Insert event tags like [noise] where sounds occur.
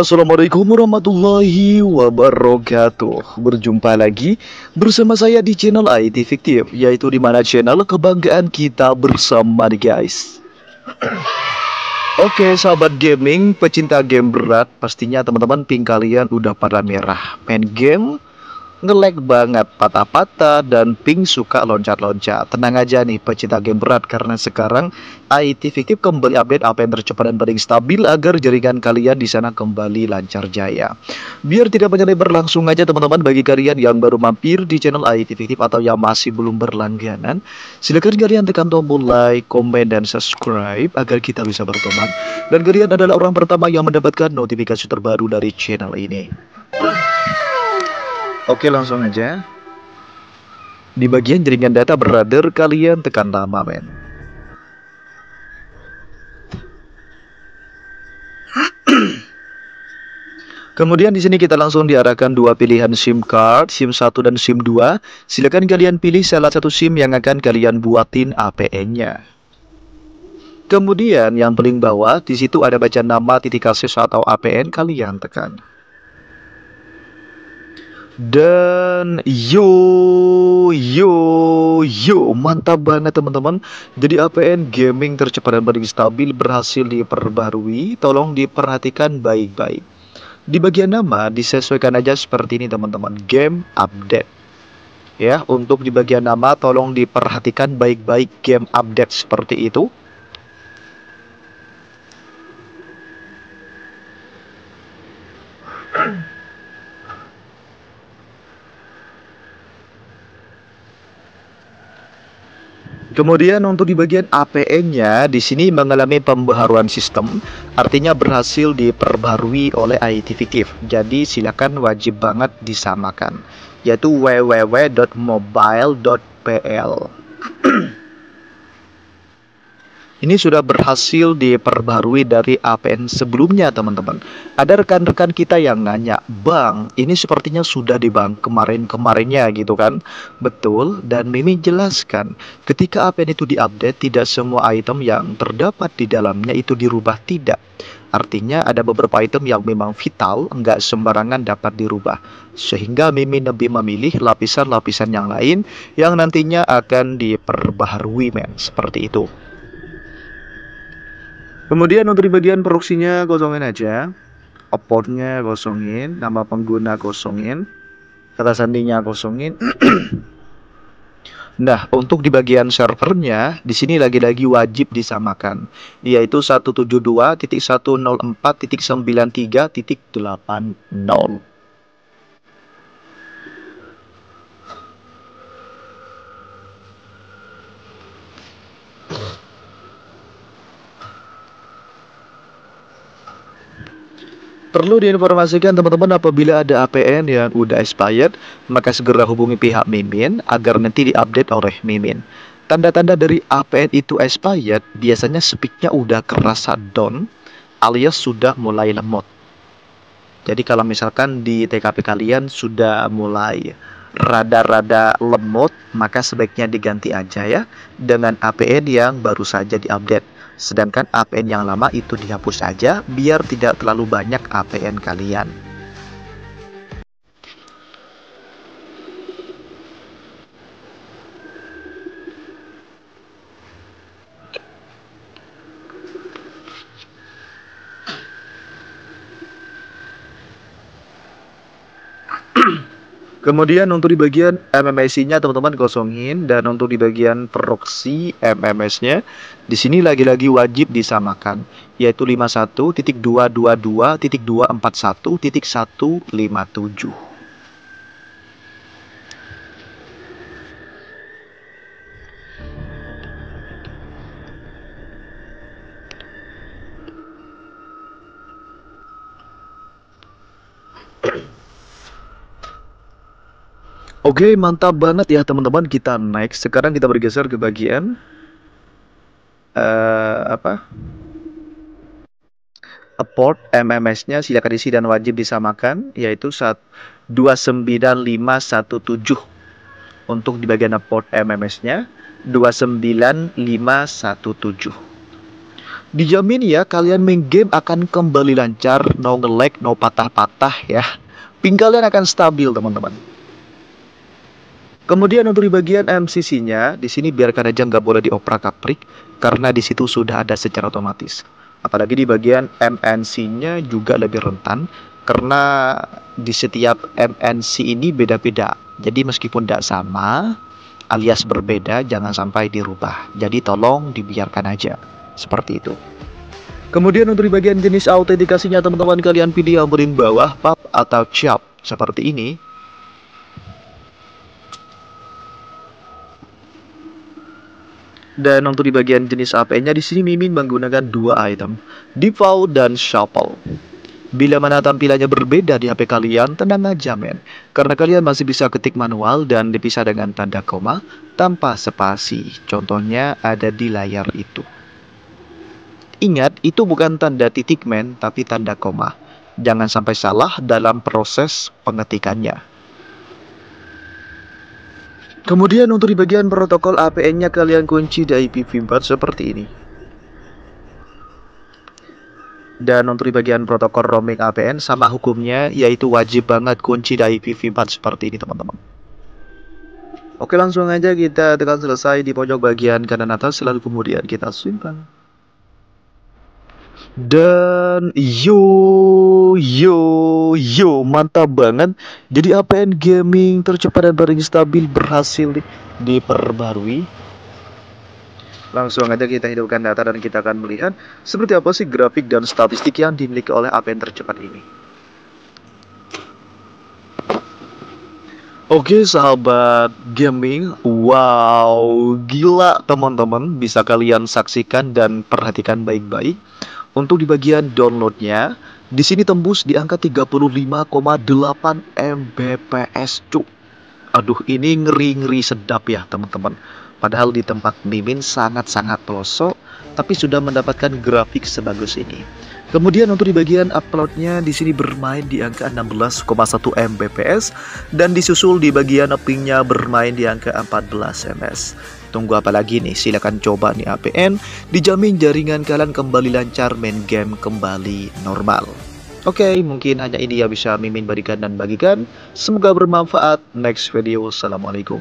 Assalamualaikum warahmatullahi wabarakatuh. Berjumpa lagi bersama saya di channel IT Fiktif Yaitu di mana channel kebanggaan kita bersama guys. [clears throat] Oke sahabat gaming, pecinta game berat Pastinya teman-teman ping kalian udah pada merah. Main game ngelag banget patah-patah dan ping suka loncat-loncat. Tenang aja nih pecinta game berat karena sekarang IT fiktif kembali update apa yang tercepat dan paling stabil agar jaringan kalian di sana kembali lancar jaya. Biar tidak banyak berlangsung aja teman-teman bagi kalian yang baru mampir di channel IT fiktif atau yang masih belum berlangganan silahkan kalian tekan tombol like, komen, dan subscribe agar kita bisa berteman. Dan kalian adalah orang pertama yang mendapatkan notifikasi terbaru dari channel ini Oke langsung aja Di bagian jaringan data brother kalian tekan lama men [clears throat] Kemudian di sini kita langsung diarahkan dua pilihan SIM card, SIM 1 dan SIM 2. Silakan kalian pilih salah satu SIM yang akan kalian buatin APN-nya. Kemudian yang paling bawah di situ ada baca nama titik akses atau APN kalian tekan. Dan yo yo yo mantap banget teman-teman. Jadi APN gaming tercepat dan paling stabil berhasil diperbarui. Tolong diperhatikan baik-baik. Di bagian nama disesuaikan aja seperti ini teman-teman. Game update. Ya, untuk di bagian nama tolong diperhatikan baik-baik game update seperti itu. Kemudian untuk di bagian APN-nya di sini mengalami pembaharuan sistem, artinya berhasil diperbarui oleh IT. Jadi silakan wajib banget disamakan, yaitu www.mobile.pl. Ini sudah berhasil diperbarui dari APN sebelumnya teman-teman. Ada rekan-rekan kita yang nanya Bang ini sepertinya sudah di bang kemarin-kemarinnya gitu kan? Betul dan Mimi jelaskan Ketika APN itu diupdate tidak semua item yang terdapat di dalamnya itu dirubah tidak. Artinya ada beberapa item yang memang vital nggak sembarangan dapat dirubah. Sehingga Mimi lebih memilih lapisan-lapisan yang lain Yang nantinya akan diperbaharui men Seperti itu Kemudian untuk di bagian proksinya kosongin aja. Outputnya kosongin, nama pengguna kosongin, kata sandinya kosongin. [clears throat] nah, untuk di bagian servernya, di sini lagi-lagi wajib disamakan, yaitu 172.104.93.80. Perlu diinformasikan teman-teman apabila ada APN yang udah expired, maka segera hubungi pihak Mimin agar nanti diupdate oleh Mimin. Tanda-tanda dari APN itu expired, biasanya speednya udah kerasa down alias sudah mulai lemot. Jadi kalau misalkan di TKP kalian sudah mulai rada-rada lemot, maka sebaiknya diganti aja ya dengan APN yang baru saja diupdate Sedangkan APN yang lama itu dihapus saja biar tidak terlalu banyak APN kalian. Kemudian untuk di bagian MMSI-nya teman-teman kosongin dan untuk di bagian proxy MMS-nya di sini lagi-lagi wajib disamakan yaitu 51.222.241.157. Oke, mantap banget ya teman-teman. Kita naik. Sekarang kita bergeser ke bagian uh, apa? Port MMS-nya silakan isi dan wajib disamakan yaitu 29517 untuk di bagian port MMS-nya 29517. Dijamin ya kalian main game akan kembali lancar, no nge-lag, no patah-patah ya. Ping kalian akan stabil teman-teman. Kemudian untuk di bagian MCC-nya, di sini biarkan aja nggak boleh dioprak-aprik karena di situ sudah ada secara otomatis. Apalagi di bagian MNC-nya juga lebih rentan karena di setiap MNC ini beda-beda. Jadi meskipun tidak sama alias berbeda, jangan sampai dirubah. Jadi tolong dibiarkan aja seperti itu. Kemudian untuk di bagian jenis autentikasinya teman-teman kalian pilih yang paling bawah pub atau chop seperti ini Dan untuk di bagian jenis AP-nya di sini Mimin menggunakan dua item, Default dan Shuffle. Bila mana tampilannya berbeda di HP kalian, tenang aja men. Karena kalian masih bisa ketik manual dan dipisah dengan tanda koma tanpa spasi. Contohnya ada di layar itu. Ingat, itu bukan tanda titik men, tapi tanda koma. Jangan sampai salah dalam proses pengetikannya. Kemudian untuk di bagian protokol APN-nya kalian kunci di IPv4 seperti ini. Dan untuk di bagian protokol roaming APN sama hukumnya yaitu wajib banget kunci di IPv4 seperti ini teman-teman. Oke langsung aja kita tekan selesai di pojok bagian kanan atas lalu kemudian kita simpan. Dan yo yo yo mantap banget. Jadi APN gaming tercepat dan paling stabil berhasil diperbarui. Langsung aja kita hidupkan data dan kita akan melihat seperti apa sih grafik dan statistik yang dimiliki oleh APN tercepat ini. Oke sahabat gaming, wow gila teman-teman bisa kalian saksikan dan perhatikan baik-baik. Untuk di bagian downloadnya, di sini tembus di angka 35,8 Mbps cuk. Aduh ini ngeri-ngeri sedap ya teman-teman. Padahal di tempat mimin sangat-sangat pelosok, tapi sudah mendapatkan grafik sebagus ini. Kemudian untuk di bagian uploadnya di sini bermain di angka 16,1 Mbps dan disusul di bagian pingnya bermain di angka 14 ms. Tunggu apa lagi nih? Silahkan coba nih APN. Dijamin jaringan kalian kembali lancar main game kembali normal. Oke, okay, mungkin hanya ini yang bisa Mimin berikan dan bagikan. Semoga bermanfaat. Next video. Assalamualaikum.